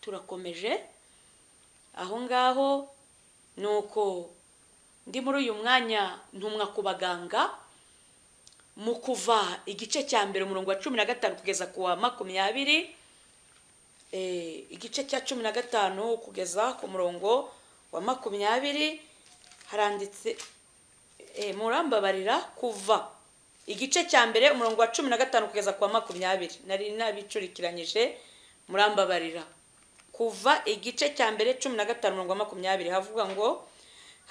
turakomeje. Aho ngaho ni uko ndi muri uyu mwanya ntumwa ku baganga mu kuva igice cya mbere umurongo wa cumi na gatanu kugeza ku wa makumyabiri igice cya cumi na gatanu kugeza ku murongo wa makumyabiri haranditse murambabarira kuva igice cya mbere umurongo wa cumi na gatanu kugeza ku wa makumyabiri. Nari nabicurikiranyije murambabarira. Kuva igice cya mbere cumi na gatanu umurongo wa makumyabiri. Havuga ngo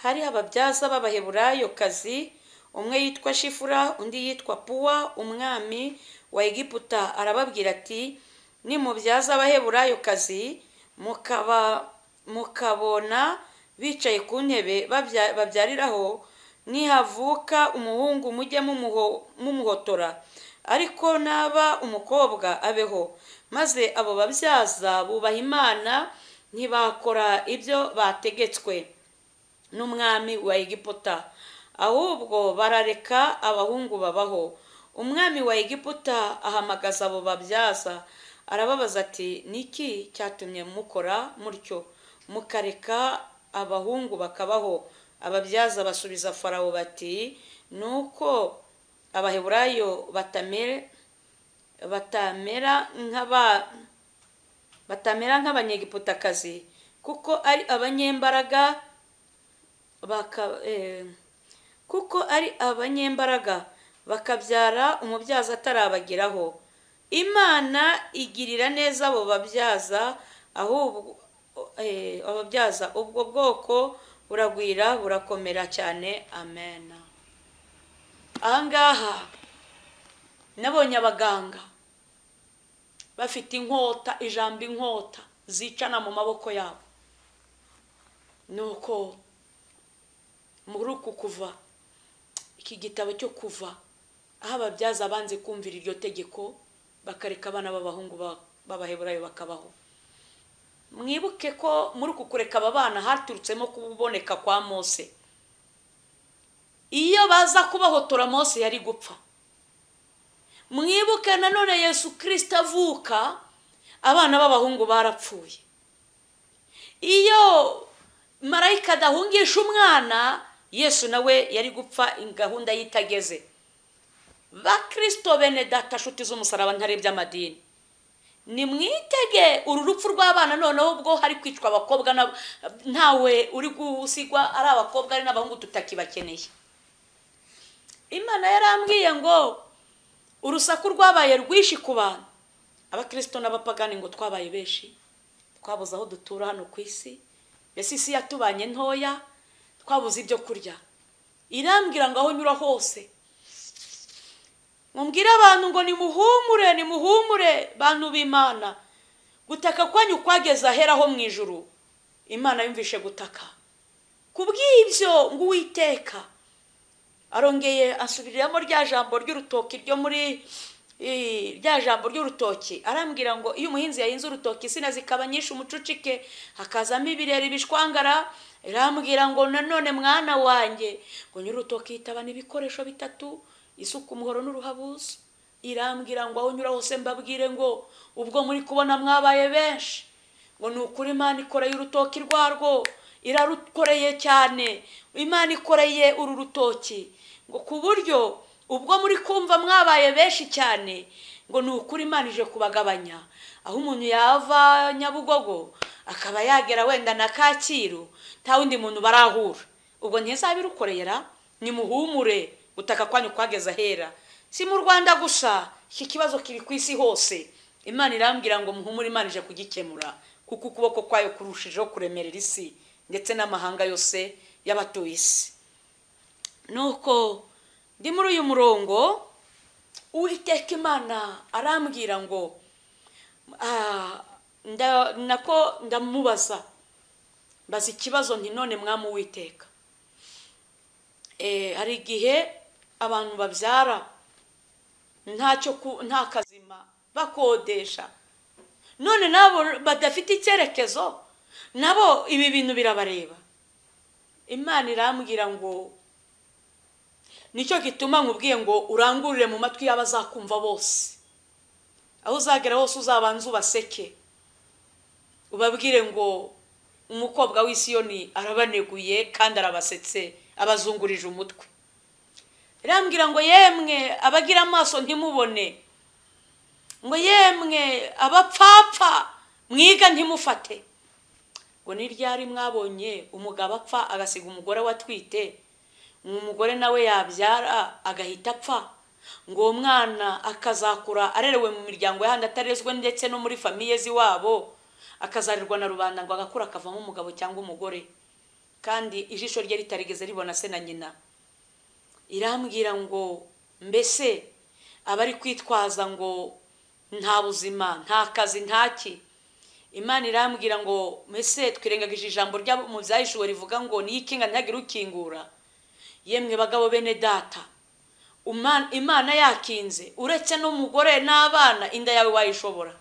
hari ababyaza b'abaheburayo kazi umwe yitwa shifura undi yitwa puwa umwami wa egiputa arababwira ati nimubyaza abaheburayo kazi mukaba mukabona bicaye ku ntebe babyariraho nihavuka umuhungu mujye mumuhotora ariko naba umukobwa abeho. Maze abo babyaza bubaha imana ntibakora ibyo bategetswe n'umwami wa egiputa. Ahubwo barareka abahungu babaho. Umwami wa egiputa ahamagaza abo babyaza. Arababaza ati niki cyatumye mukora mutyo? Mukareka abahungu bakabaho. Ababyaza basubiza farawo bati ni uko abaheburayo batamera batamera nk'abanyegiputakazi kuko ari abanyembaraga kuko ari abanyembaraga bakabyara umubyaza atarabageraho. Imana igirira neza abo babyaza ahubwo ababyaza ubwo bwoko buragwira burakomera cyane. Amen. Ahangaha nabonye abaganga. Bafite inkota ijambo inkota zicana mu maboko yabo. Ni uko muri uku kuva iki gitabo cyo kuva aho ababyaza banze kumvira iryo tegeko bakareka abana b'abahungu b'abaheburayo bakabaho. Mwibuke ko muri uku kureka aba bana haturutsemo kuboneka kwa mose. Iyo baza kubahotora mose yari gupfa. Mwibuke nanone yesu kirisita avuka abana b'abahungu barapfuye. Iyo marayika adahungisha umwana yesu nawe yari gupfa gahunda y'itageze. Ba kirisito bene data nshuti z'umusaraba ntarebye amadini ni mwitege uru rupfu rw'abana noneho ubwo hari kwicwa abakobwa ntawe uri gusigwa ari abakobwa ari n'abahungu tutakibakeneye. Imana yarambwiye ngo urusaku rwabaye rwinshi ku bantu. Abakirisito n'abapagani ngo twabaye benshi. Twabuze aho dutura hano ku isi. Mbese isi yatubanye ntoya twabuze ibyo kurya. Irambwira ngo aho nyura hose. Mumbwire abantu ngo nimuhumure nimuhumure bantu b'imana. Gutaka kwanyu kwageze aheraho mu ijuru imana yumvishe gutaka. Ku bw'ibyo ngo uwiteka arongeye asubiriramo rya jambo ry'urutoki ryo muri rya jambo ry'urutoki. Arambwira ngo iyo umuhinzi yahinze urutoki insina zikaba nyinshi umucucike. Hakazamo ibirere bishwangara irambwira ngo nanone mwana wanjye. Ngo nyir'urutoki yitabana ibikoresho bitatu isuku umuhoro n'uruhabuzo. Irambwira ngo aho unyura hose mbabwire ngo ubwo muri kubona mwabaye benshi. Ngo ni ukuri imana ikoreye urutoki rwarwo. Irarukoreye cyane. Imana ikoreye uru rutoki. Ngo ku buryo ubwo muri kumva mwabaye benshi cyane ngo ni ukuri imana ije kubagabanya. Aho umuntu yava nyabugogo akaba yagera wenda na kacyiru nta wundi muntu barahura. Ubwo ntizabirukorera ni muhumure gutaka kwanyu kwageze ahera. Si mu rwanda gusa iki kibazo kiri ku isi hose. Imana irambwira ngo muhumure imana ije kugikemura. Kuko ukuboko kwayo kurushijeho kuremerera isi. Ndetse n'amahanga yose y'abatuye isi. Nuko ndi muri uyu murongo uwiteka imana arambwira ngo nako ndamubaza mbaza ikibazo nti none mwamu uwiteka hari igihe abantu babyara ntacyo nta kazima bakodesha. None nabo badafite icyerekezo nabo ibi bintu birabareba. Imana irambwira ngo ni cyo gituma nkubwiye ngo urangurure mu matwi y'abazakumva bose. Aho uzagera hose uzabanza ubaseke. Ubabwire ngo umukobwa w'isiyoni arabaneguye kandi arabasetse abazungurije umutwe. Irambwira ngo yemwe abagira amaso ntimubone. Ngo yemwe abapfapfa mwiga ntimufate. Ngo ni ryari mwabonye umugabo apfa agasiga umugore we atwite umugore nawe yabyara agahita apfa. Ngo uwo mwana akazakura arerewe mu miryango y'ahandi atarezwe ndetse no muri famiye z'iwabo akazarirwa na rubanda ngo agakura akavamo umugabo cyangwa umugore. Kandi ijisho rye ritarigeze ribona se na nyina. Irambwira ngo mbese abari kwitwaza ngo nta buzima nta kazi ntaki imana irambwira ngo mbese twirengagije ijambo mu byahishuwe rivuga ngo niyo ikinga ntihagire ukingura? Yemwe bagabo bene data imana yakinze uretse n'umugore n'abana inda yawe wayishobora.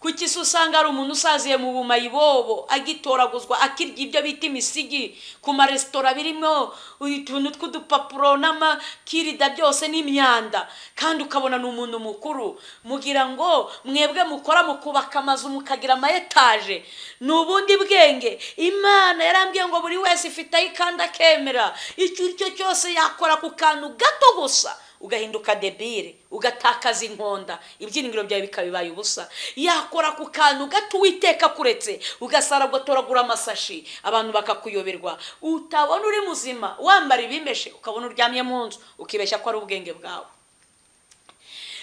Kuki se usanga hari umuntu usaziye mu bumayibobo agitoraguzwa akirya ibyo bita imisigi? Ku maresitora birimo utuntu tw'udupapuro n'amakirida byose n'imyanda. Kandi ukabona ni umuntu mukuru. Mugira ngo mwebwe mukora mu kubaka amazu mukagira ama etaje ni ubundi bwenge. Imana yarambwiye ngo buri wese ifite aho ikanda akemera. Icyo icyo cyose yakora ku kantu gato gusa. Ugahinduka debire ugatakaza inkonda ibyiringiro byawe bikaba bibaye ubusa. Yakora ku kantu gato witeka kuretse ugasara ugatoragura amasashi abantu bakakuyoberwa. Utabona uri muzima wambara ibimeshe ukabona uryamye mu nzu ukibeshya ko ari ubwenge bwawe.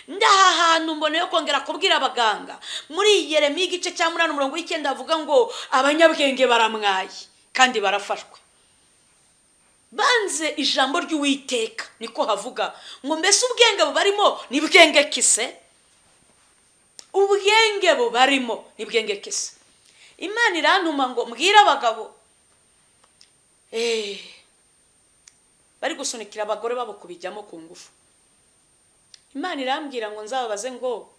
Ndaha hantu mbona yo kongera kubwira abaganga. Muri iyi yeremiya igice cya munani umurongo w'icyenda bavuga ngo abanyabwenge baramwaye kandi barafashwe. Banze ijambo ry'uwiteka. Niko havuga ngo mbese ubwenge bubarimo ni bwenge kise? Ubwenge bubarimo ni bwenge kise? Imana irantuma ngo mbwire abagabo. Bari gusunikira abagore babo kubijyamo ku ngufu. Imana irambwira ngo nzababaze ngo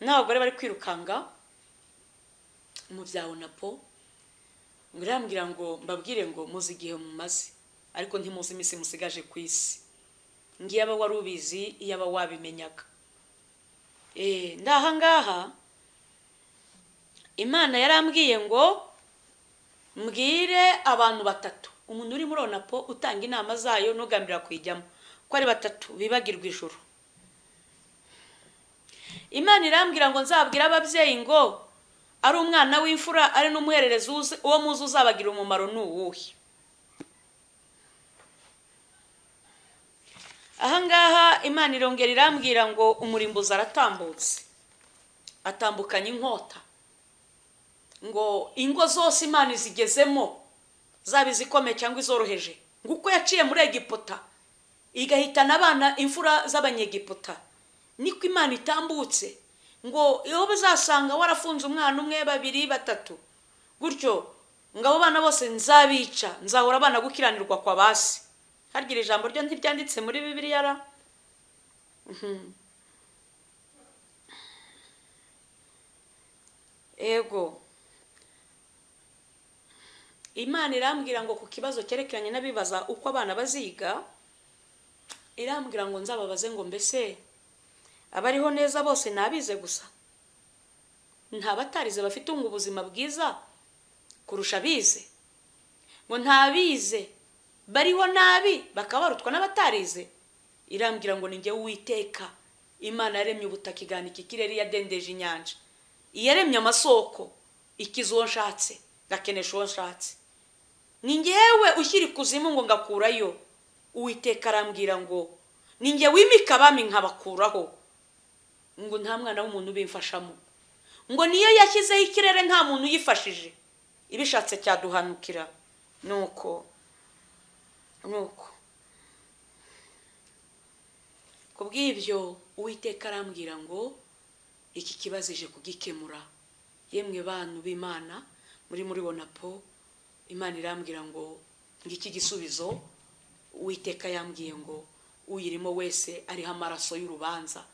n'abagore bari kwirukanga mu bya onapo ngo irambwira ngo mbabwire ngo muzi igihe mumaze. Ariko ntimuzi iminsi musigaje ku isi. Ngiyo aba wari ubizi iyo aba wabimenyaga ndahangaha imana yarambwiye ngo mbwire abantu batatu. Umuntu uri muri onapo utanga inama zayo ntugambira kuyijyamo. Ko ari batatu bibagirwa ijoro imana irambwira ngo nzabwire ababyeyi ngo ari umwana w'imfura ari n'umuhererezi uwo muzi uzabagira umumaro ni uwuhe? Ahangaha imana irongera irambwira ngo umurimbuzi aratambutse. Atambukanye inkota. Ngo ingo zose imana izigezemo zaba izikomeye cyangwa izoroheje ngo uko yaciye muri egiputa igahitana abana imfura z'abanyegiputa. Niko imana itambutse ngo iyo bazasanga warafunze umwana umwe babiri batatu. Gutyo ngo abo bana bose nzabica nzahora abana gukiranirwa kwa basi. Harya ijambo ryo ntiryanditse muri bibiliya ra? Ego. Imana irambwira ngo ku kibazo cyerekeranye n'abibaza uko abana baziga irambwira ngo nzababaze ngo mbese abariho neza bose nabize gusa? Nta batarize bafite ubuzima bwiza kurusha abize. Ngo ntabize. Bariho nabi bakaba barutwa n'abatarize. Irambwira ngo ni njyewe uwiteka imana yaremye ubutaka iganika ikirere yadendeje inyanja. Iyaremye amasoko ikiza uwo nshatse ngakenesha uwo nshatse ni ngewe ushyira ikuzimu ngo ngakurayo. Uwiteka arambwira ngo ni nge wimika abami nkabakuraho. Ngo nta mwana w'umuntu ubimfashamo. Ngo niyo yashyizeho ikirere nta muntu uyifashije. Ibishatse cyaduhanukira. Nuko nuko. Ku bw'ibyo uwiteka arambwira ngo iki kibazo ije kugikemura. Yemwe bantu b'imana muri muri bonapo imana irambwira ngo ngiki gisubizo? Uwiteka yambwiye ngo uyirimo wese ariho amaraso y'urubanza.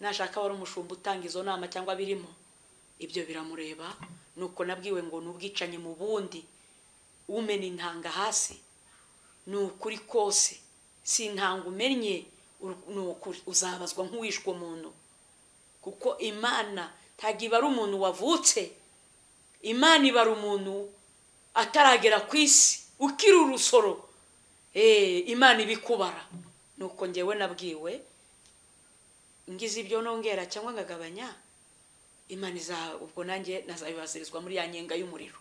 Nashaka wari umushumba utanga izo nama cyangwa birimo. Ibyo biramureba nuko nabwiwe ngo n'ubwicanyi mu bundi. Umena intanga hasi ni ukuri kose. Si ni ukuri uzabazwa nk'uwishwe umuntu. Kuko imana ntabwo iba ari umuntu wavutse. Imana ibara umuntu ataragera ku isi ukiri urusoro. Eh, imana ibikubara nuko ngewe nabwiwe ngize ibyo nongera cyangwa ngagabanya imana ubwo nanjye nazabibazirizwa muri ya nyenga y'umuriro.